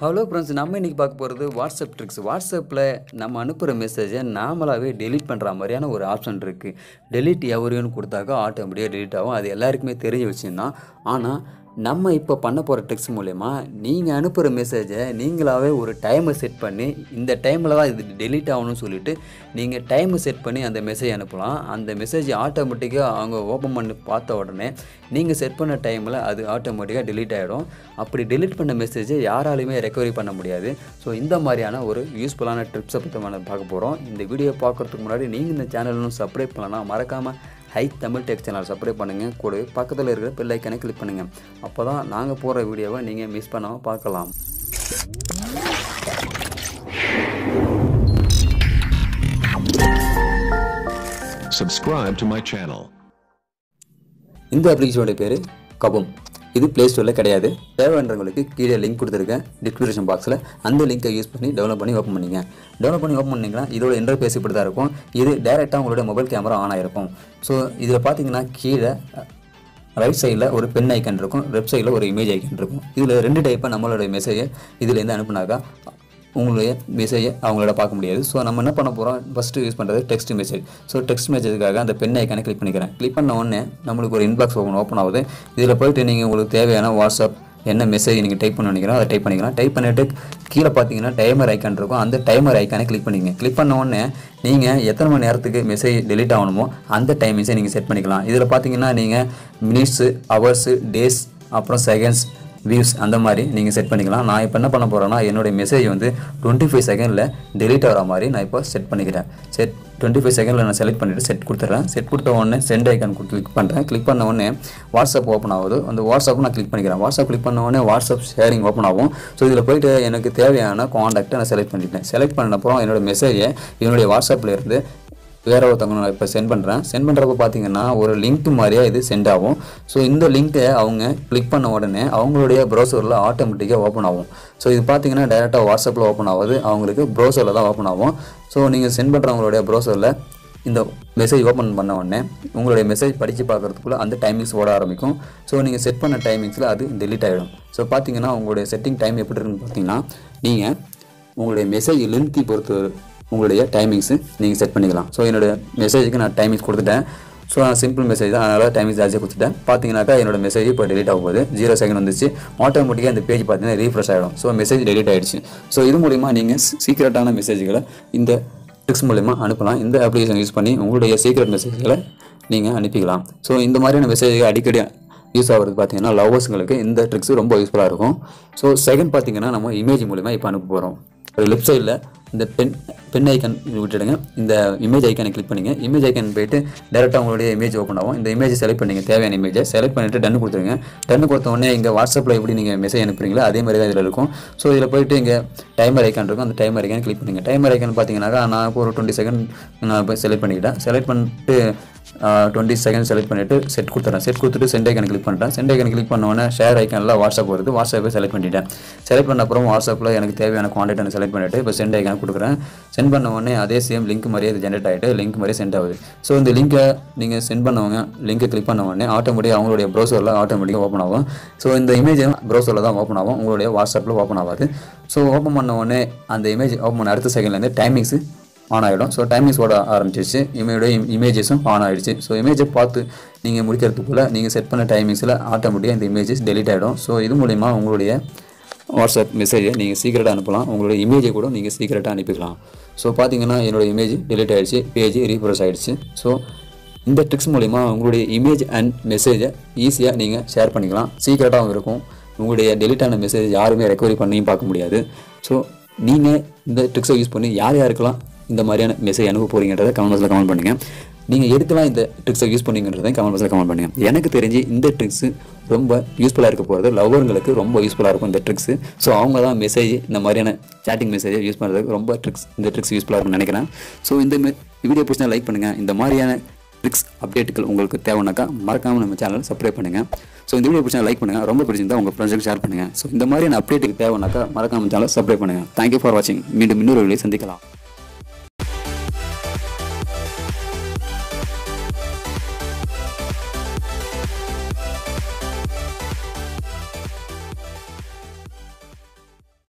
Hello friends நம்ம இன்றைக்கி பார்க்க போகிறது வாட்ஸ்அப் ட்ரிக்ஸ் வாட்ஸ்அப்பில் நம்ம அனுப்புகிற மெசேஜை நாமளாகவே டெலீட் பண்ணுற மாதிரியான ஒரு ஆப்ஷன் இருக்குது டெலிட் எவரையும் கொடுத்தாக்கா ஆட்டோமேட்டிக்காக டெலிட் ஆகும். அது எல்லாருக்குமே தெரிஞ்ச விஷயம்தான். ஆனால் நம்ம இப்போ பண்ண போகிற டெக்ஸ்ட் மூலயமா நீங்கள் அனுப்புகிற மெசேஜை நீங்களாகவே ஒரு டைமை செட் பண்ணி இந்த டைமில் தான் இது டெலீட் ஆகணும்னு சொல்லிட்டு நீங்கள் டைமை செட் பண்ணி அந்த மெசேஜ் அனுப்பலாம். அந்த மெசேஜ் ஆட்டோமேட்டிக்காக அவங்க ஓப்பன் பண்ணி பார்த்த உடனே நீங்கள் செட் பண்ண டைமில் அது ஆட்டோமேட்டிக்காக டெலீட் ஆகிடும் அப்படி டெலீட் பண்ண மெசேஜை யாராலையுமே ரெக்கவரி பண்ண முடியாது. ஸோ இந்த மாதிரியான ஒரு யூஸ்ஃபுல்லான ட்ரிப்ஸை பற்றி நம்ம பார்க்க போகிறோம் இந்த வீடியோ பார்க்குறதுக்கு முன்னாடி நீங்கள் இந்த சேனலும் சப்ஸ்கிரைப் பண்ணலாம் மறக்காமல் hi Tamil tech channel subscribe பண்ணுங்கள் கூட பக்கத்தில் இருக்கிற பெல் ஐக்கனை கிளிக் பண்ணுங்கள் அப்போ தான் நாங்கள் போகிற வீடியோவை நீங்கள் மிஸ் பண்ணாமல் பார்க்கலாம். Subscribe to my channel. இந்த அப்ளிகேஷனோட பேர் கபம் இது ப்ளே ஸ்டோரில் கிடையாது. தேவைன்றவங்களுக்கு கீழே லிங்க் கொடுத்துருக்கேன். டிஸ்கிரிப்ஷன் பாக்ஸில் அந்த லிங்கை யூஸ் பண்ணி டவுன்லோட் பண்ணி ஓப்பன் பண்ணிங்க. டவுன்லோட் பண்ணி ஓப்பன் பண்ணிங்கன்னா இதோட இன்டர்பேஸ் இப்படி தான் இருக்கும். இது டேரெக்டாக உங்களோட மொபைல் கேமரா ஆன் ஆகிருக்கும் ஸோ இதில் பார்த்தீங்கன்னா கீழே ரைட் சைடில் ஒரு பென் ஐக்கன் இருக்கும். லெஃப்ட் சைடில் ஒரு இமேஜ் ஐக்கன் இருக்கும். இதில் ரெண்டு டைப்பாக நம்மளோட மெசேஜை இதுலேருந்து அனுப்புனாக்கா உங்களுடைய மெசேஜை அவங்களோட பார்க்க முடியாது. ஸோ நம்ம என்ன பண்ண போகிறோம் ஃபஸ்ட்டு யூஸ் பண்ணுறது டெக்ஸ்ட் மெசேஜ் ஸோ டெக்ஸ்ட் மெசேஜுக்காக அந்த பென் ஐக்கானை கிளிக் பண்ணிக்கிறேன். கிளிக் பண்ண உடனே நம்மளுக்கு ஒரு இன்பாக்ஸ் ஓப்பன் ஓப்பன் ஆகுது. இதில் போயிட்டு நீங்கள் உங்களுக்கு தேவையான வாட்ஸ்அப் என்ன மெசேஜ் நீங்கள் டைப் பண்ண நினைக்கிறோம் அதை டைப் பண்ணிக்கலாம். டைப் பண்ணிவிட்டு கீழே பார்த்தீங்கன்னா டைமர் ஐக்கான் இருக்கும். அந்த டைமர் ஐக்கானை கிளிக் பண்ணிக்கங்க. கிளிக் பண்ண உடனே நீங்கள் எத்தனை மணி நேரத்துக்கு மெசேஜ் டெலிட் ஆகணுமோ அந்த டைமிங்ஸை நீங்கள் செட் பண்ணிக்கலாம். இதில் பார்த்தீங்கன்னா நீங்கள் மினிட்ஸு ஹவர்ஸு டேஸ் அப்புறம் செகண்ட்ஸ் வியூஸ் அந்த மாதிரி நீங்கள் செட் பண்ணிக்கலாம். நான் இப்போ என்ன பண்ண போகிறேன்னா என்னுடைய மெசேஜ் வந்து டுவெண்ட்டி ஃபைவ் செகண்டில் டெலிட் ஆகிற மாதிரி நான் இப்போ செட் பண்ணிக்கிறேன். செட் டுவெண்ட்டி ஃபைவ் செகண்டில் நான் செலக்ட் பண்ணிவிட்டு செட் கொடுத்துட்றேன் செட் கொடுத்த உடனே சென்ட் ஐக்கான் கிளிக் பண்ணுறேன் கிளிக் பண்ண உடனே வாட்ஸ்அப் ஓப்பன் ஆகுது. அந்த வாட்ஸ்அப் நான் கிளிக் பண்ணிக்கிறேன். வாட்ஸ்அப் கிளிக் பண்ண உடனே வாட்ஸ்அப் ஷேரிங் ஓப்பன் ஆகும். ஸோ இதில் போயிட்டு எனக்கு தேவையான காண்டாக்டை நான் செலக்ட் பண்ணிட்டேன். செலக்ட் பண்ண அப்புறம் என்னோட மெசேஜை என்னுடைய வாட்ஸ்அப்பில் இருந்து வேற ஒருத்தவங்க நான் இப்போ சென்ட் பண்ணுறேன் சென்ட் பண்ணுறப்ப பார்த்தீங்கன்னா ஒரு லிங்க் மாதிரியே இது சென்ட் ஆகும். ஸோ இந்த லிங்க்கை அவங்க கிளிக் பண்ண உடனே அவங்களுடைய ப்ரௌசரில் ஆட்டோமேட்டிக்காக ஓப்பன் ஆகும். ஸோ இது பார்த்தீங்கன்னா டைரெக்டாக வாட்ஸ்அப்பில் ஓப்பன் ஆகுது. அவங்களுக்கு ப்ரௌசரில் தான் ஓப்பன் ஆகும். ஸோ நீங்கள் சென்ட் பண்ணுறவங்களுடைய ப்ரௌசரில் இந்த மெசேஜ் ஓப்பன் பண்ண உடனே உங்களுடைய மெசேஜ் படித்து பார்க்குறதுக்குள்ள அந்த டைமிங்ஸ் ஓட ஆரம்பிக்கும். ஸோ நீங்கள் செட் பண்ண டைமிங்ஸில் அது டெலிட் ஆகிடும் ஸோ பார்த்தீங்கன்னா உங்களுடைய செட்டிங் டைம் எப்படி இருக்குன்னு பார்த்தீங்கன்னா நீங்கள் உங்களுடைய மெசேஜ் லென்த்தி பொறுத்து உங்களுடைய டைமிங்ஸு நீங்கள் செட் பண்ணிக்கலாம். ஸோ என்னோட மெசேஜுக்கு நான் டைமிங்ஸ் கொடுத்துட்டேன். ஸோ நான் சிம்பிள் மெசேஜ் தான். அதனால் டைமிங் ஜாஸ்தியாக கொடுத்துட்டேன். பார்த்தீங்கன்னாக்கா என்னோட மெசேஜ் இப்போ delete ஆகும்போது ஜீரோ செகண்ட் வந்துச்சு. ஆட்டோமேட்டிக்காக இந்த பேஜ் பார்த்தீங்கன்னா ரீஃப்ரெஷ் ஆகிடும் ஸோ மெசேஜ் டெலிட் ஆகிடுச்சு ஸோ இது மூலிமா நீங்கள் சீக்கிரட்டான மெசேஜ்களை இந்த ட்ரிக்ஸ் மூலிமா அனுப்பலாம். இந்த அப்ளிகேஷன் யூஸ் பண்ணி உங்களுடைய சீக்ரெட் மெசேஜ்களை நீங்கள் அனுப்பிக்கலாம். ஸோ இந்த மாதிரியான மெசேஜ்கள் அடிக்கடி யூஸ் ஆகிறது பார்த்தீங்கன்னா லவ்வர்ஸுங்களுக்கு இந்த ட்ரிக்ஸ் ரொம்ப யூஸ்ஃபுல்லாக இருக்கும். ஸோ செகண்ட் பார்த்தீங்கன்னா நம்ம இமேஜ் மூலிமா இப்போ அனுப்ப போகிறோம் ஒரு லெஃப்ட் சைடில் இந்த பென் பென் ஐக்கன் விட்டுடுங்க. இந்த இமேஜ் ஐக்கனை கிளிக் பண்ணிங்க. இமேஜ் ஐக்கன் போயிட்டு டேரெக்டாக உங்களுடைய இமேஜ் ஓப்பன் ஆகும். இந்த இமேஜ் செலக்ட் பண்ணிங்க. தேவையான இமேஜை செலக்ட் பண்ணிவிட்டு டன் கொடுத்துருங்க. டன் கொடுத்த உடனே இங்கே வாட்ஸ்அப்பில் எப்படி நீங்கள் மெசேஜ் அனுப்புறீங்களோ அதே மாதிரி தான் இதில் இருக்கும். ஸோ இதில் போயிட்டு இங்கே டைமர் ஐக்கான் இருக்கும். அந்த டைமர் ஐக்கான் கிளிக் பண்ணுங்கள் டைமர் ஐக்கான் பார்த்தீங்கன்னாக்கா நான் ஒரு டுவெண்ட்டி செகண்ட் நான் போய் செலக்ட் பண்ணிக்கிட்டேன். செலக்ட் பண்ணிட்டு டுவெண்ட்டி செகண்ட் செலக்ட் பண்ணிவிட்டு செட் கொடுத்துறேன். செட் கொடுத்துட்டு சென்ட் ஐக்கன் கிளிக் பண்ணிட்டேன். சென்ட் ஐக்கன் கிளிக் பண்ண உடனே ஷேர் ஐக்கனில் வாட்ஸ்அப் வருது. வாட்ஸ்அப்பை செலக்ட் பண்ணிட்டேன். செலக்ட் பண்ண அப்புறம் வாட்ஸ்அப்பில் எனக்கு தேவையான காண்டாக்ட் நான் செலக்ட் பண்ணிவிட்டு இப்போ சென்ட் ஐக்கன் கொடுக்குறேன். சென்ட் பண்ண உடனே அதே சேம் லிங்க் மாதிரியே இது ஜென்ரேட் ஆகிட்டு லிங்க் மாதிரியே சென்ட் ஆகுது. ஸோ இந்த லிங்கை நீங்கள் சென்ட் பண்ணவங்க லிங்க்கை கிளிக் பண்ண உடனே ஆட்டோமேட்டிக்காக அவங்களுடைய ப்ரௌசரில் ஆட்டோமேட்டிக்காக ஓப்பன் ஆகும். ஸோ இந்த இமேஜ் ப்ரௌசரில் தான் ஓப்பன் ஆகும். உங்களுடைய வாட்ஸ்அப்பில் ஓப்பன் ஆகாது. ஸோ ஓப்பன் பண்ண உடனே அந்த இமேஜ் ஓப்பன் பண்ண அடுத்த செகண்ட்லேருந்து டைமிங்ஸு ஆன் ஆகிடும் ஸோ டைமிங்ஸ் ஓட ஆரம்பிச்சிருச்சு. இமேஜோட இமேஜஸும் ஆன் ஆகிடுச்சு ஸோ இமேஜை பார்த்து நீங்கள் முடிக்கிறதுக்குள்ளே நீங்கள் செட் பண்ண டைமிங்ஸில் ஆட்டோமேட்டிக்காக இந்த இமேஜஸ் டெலிட் ஆகிடும் ஸோ இது மூலிமா உங்களுடைய வாட்ஸ்அப் மெசேஜை நீங்கள் சீக்கிரட்டாக அனுப்பலாம். உங்களுடைய இமேஜை கூட நீங்கள் சீக்கிரட்டாக அனுப்பிக்கலாம். ஸோ பார்த்தீங்கன்னா என்னோடய இமேஜ் டெலிட் ஆகிடுச்சு பேஜ் ரீஃப்ரெஷ் ஆகிடுச்சு ஸோ இந்த ட்ரிக்ஸ் மூலிமா உங்களுடைய இமேஜ் அண்ட் மெசேஜை ஈஸியாக நீங்கள் ஷேர் பண்ணிக்கலாம். சீக்கிரட்டாகவும் இருக்கும். உங்களுடைய டெலிட்டான ஆன மெசேஜ் யாருமே ரெக்கவரி பண்ணியும் பார்க்க முடியாது. ஸோ நீங்கள் இந்த ட்ரிக்ஸை யூஸ் பண்ணி யார் யாருக்கெல்லாம் இந்த மாதிரியான மெசேஜ் அனுப்ப போகிறீங்கன்றதை கமெண்ட் பாக்ஸில் கமெண்ட் பண்ணுங்கள் நீங்கள் எடுத்துலாம் இந்த ட்ரிக்ஸை யூஸ் பண்ணீங்கன்றதை கமெண்ட் பாக்ஸில் கமெண்ட் பண்ணுங்கள் எனக்கு தெரிஞ்சு இந்த ட்ரிக்ஸு ரொம்ப யூஸ்ஃபுல்லாக இருக்க போகிறது லவ்வருங்களுக்கு ரொம்ப யூஸ்ஃபுல்லாக இருக்கும் இந்த ட்ரிக்ஸு ஸோ அவங்க தான் மெசேஜ் இந்த மாதிரியான சேட்டிங் மெசேஜை யூஸ் பண்ணுறதுக்கு ரொம்ப ட்ரிக்ஸ் இந்த ட்ரிக்ஸ் யூஸ்ஃபுல்லாக இருக்கும்னு நினைக்கிறேன். ஸோ இந்த வீடியோ பிடிச்சா லைக் பண்ணுங்கள் இந்த மாதிரியான ட்ரிக்ஸ் அப்டேட்டுகள் உங்களுக்கு தேவைனாக்கா மறக்காமல் நம்ம சேனல் சப்ஸ்கிரைப் பண்ணுங்கள் ஸோ இந்த வீடியோ பிடிச்சா லைக் பண்ணுங்கள் ரொம்ப பிடிச்சிருந்தா உங்கள் ஃப்ரெண்ட்ஸுக்கு ஷேர் பண்ணுங்கள் ஸோ இந்த மாதிரியான அப்டேட்டுக்கு தேவைனாக்கா மறக்காமல் சேனல் சப்ஸ்கிரைப் பண்ணுங்கள் தேங்க்யூ ஃபார் வாட்சிங் மீண்டும் இன்னொரு வீடியோ சந்திக்கலாம்.